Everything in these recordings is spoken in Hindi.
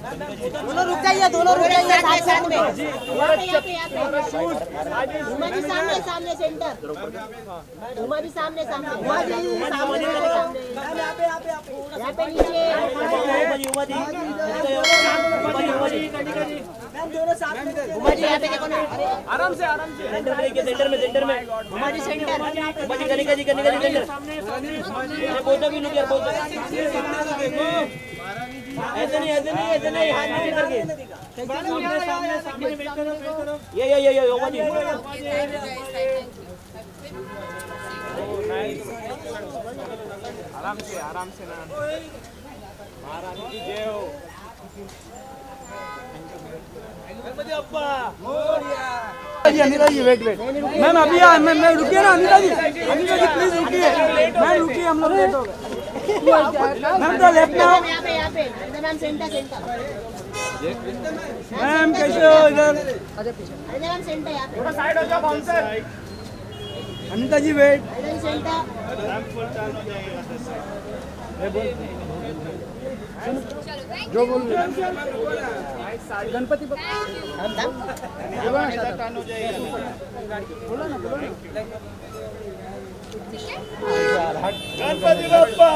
दोनों रुक जाइए दोनों रुक जाइए साथ साथ में। उमा जी सामने सामने सेंटर उमा जी सामने सामने उमा जी सामने सामने। यहाँ पे यहाँ पे यहाँ पे नीचे। उमा जी यहाँ पे देखो ना। आराम से आराम से। सेंटर में देखिए सेंटर में सेंटर में। उमा जी सेंटर। उमा जी कनिका जी कनिका जी सेंटर बोलता भी नहीं बोलता। ऐसे नहीं ऐसे नहीं ऐसे नहीं, हाथ नीचे करके। ये ये ये ये उमा जी आराम से आराम से ना महारानी की जय हो वेट वेट मैम, अभी मैम मैम रुकिए ना अनिता जी। अनिता जी प्लीज़ रुकिए। मैम, रुकिए, हम लोग लेट हो गए। मैम तो लेफ़्ट में यहाँ पे यहाँ पे मैम सेंटर सेंटर मैम कैसे हो इधर? अरे मैम सेंटर यहाँ पे साइड हो। जाओ बाउंसर अनिता जी वेट जो बोल Ganpati Ganpati Bappa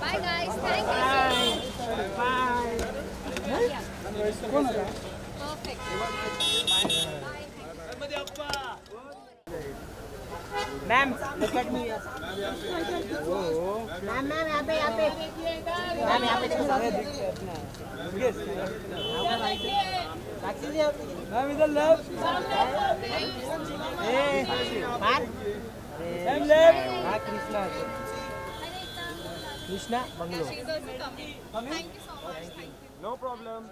Bye guys, thank you. So much. Perfect. Bye. Ganpati Appa ma'am ma'am यहाँ पे यहाँ पे। मैम यहाँ पे मैम इधर left Bangalore. Thank you so much. Thank you. No problem.